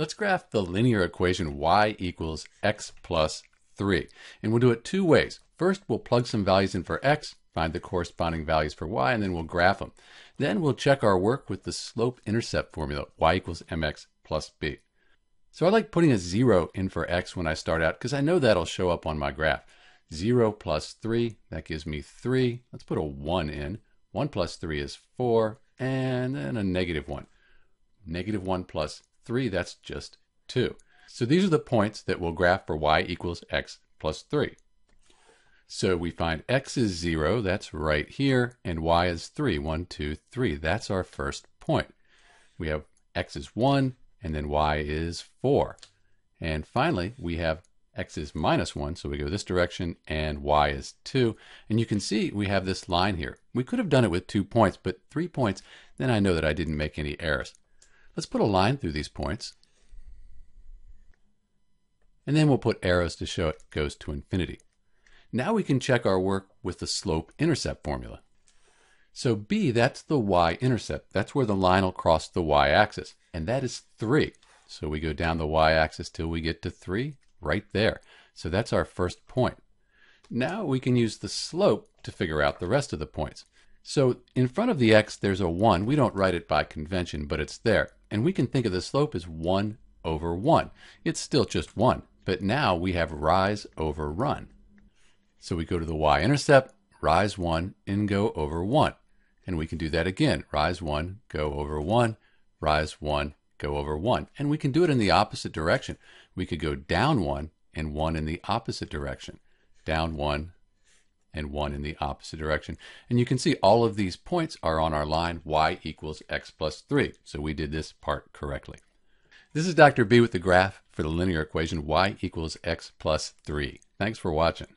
Let's graph the linear equation y equals x plus 3. And we'll do it two ways. First, we'll plug some values in for x, find the corresponding values for y, and then we'll graph them. Then we'll check our work with the slope-intercept formula, y equals mx plus b. So I like putting a 0 in for x when I start out because I know that'll show up on my graph. 0 plus 3, that gives me 3. Let's put a 1 in. 1 plus 3 is 4, and then a negative 1. Negative 1 plus 3, that's just 2. So these are the points that we'll graph for y equals x plus 3. So we find x is 0, that's right here, and y is 3, 1, 2, 3. That's our first point. We have x is 1, and then y is 4. And finally, we have x is minus 1, so we go this direction, and y is 2. And you can see we have this line here. We could have done it with two points, but three points, then I know that I didn't make any errors. Let's put a line through these points. And then we'll put arrows to show it goes to infinity. Now we can check our work with the slope-intercept formula. So b, that's the y-intercept. That's where the line will cross the y-axis. And that is 3. So we go down the y-axis till we get to 3, right there. So that's our first point. Now we can use the slope to figure out the rest of the points. So in front of the x, there's a 1. We don't write it by convention, but it's there. And we can think of the slope as 1 over 1. It's still just 1, but now we have rise over run. So we go to the y-intercept, rise 1, and go over 1. And we can do that again. Rise 1, go over 1, rise 1, go over 1. And we can do it in the opposite direction. We could go down 1 and 1 in the opposite direction. Down 1, and 1 in the opposite direction. And you can see all of these points are on our line y equals x plus 3. So we did this part correctly. This is Dr. B with the graph for the linear equation y equals x plus 3. Thanks for watching.